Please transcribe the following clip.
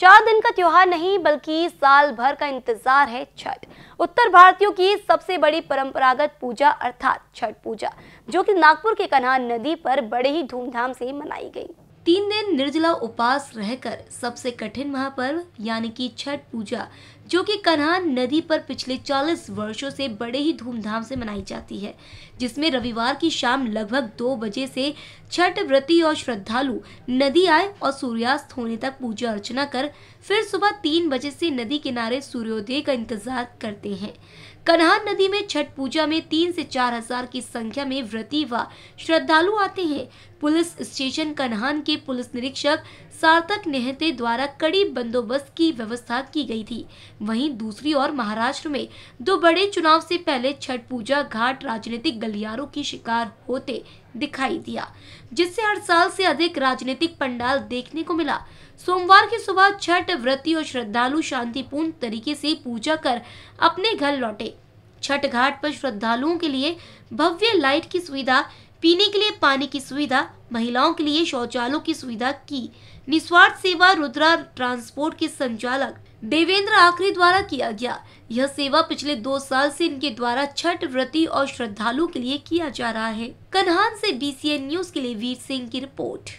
त्योहार नहीं, बल्कि साल भर का इंतज़ार है छठ। उत्तर भारतीयों की सबसे बड़ी परंपरागत पूजा, अर्थात छठ पूजा, जो कि नागपुर के कन्हा नदी पर बड़े ही धूमधाम से मनाई गई। तीन दिन निर्जला उपास रहकर सबसे कठिन महापर्व, यानी कि छठ पूजा, जो कि कन्हा नदी पर पिछले 40 वर्षों से बड़े ही धूमधाम से मनाई जाती है, जिसमें रविवार की शाम लगभग दो बजे से छठ व्रती और श्रद्धालु नदी आए और सूर्यास्त होने तक पूजा अर्चना कर फिर सुबह तीन बजे से नदी किनारे सूर्योदय का इंतज़ार करते हैं। कन्हान नदी में छठ पूजा में तीन से चार हज़ार की संख्या में व्रती व श्रद्धालु आते हैं पुलिस स्टेशन कन्हान के पुलिस निरीक्षक सार्थक नेहते द्वारा कड़ी बंदोबस्त की व्यवस्था की गई थी। वहीं दूसरी ओर महाराष्ट्र में दो बड़े चुनाव से पहले छठ पूजा घाट राजनीतिक गलियारों की शिकार होते दिखाई दिया, जिससे हर साल से अधिक राजनीतिक पंडाल देखने को मिला। सोमवार की सुबह छठ व्रती और श्रद्धालु शांतिपूर्ण तरीके से पूजा कर अपने घर लौटे। छठ घाट पर श्रद्धालुओं के लिए भव्य लाइट की सुविधा पीने के लिए पानी की सुविधा, महिलाओं के लिए शौचालयों की सुविधा की। निस्वार्थ सेवा रुद्रा ट्रांसपोर्ट के संचालक देवेंद्र आखरी द्वारा किया गया। यह सेवा पिछले दो साल से इनके द्वारा छठ व्रती और श्रद्धालु के लिए किया जा रहा है। कन्हान से बीसीएन न्यूज़ के लिए वीर सिंह की रिपोर्ट।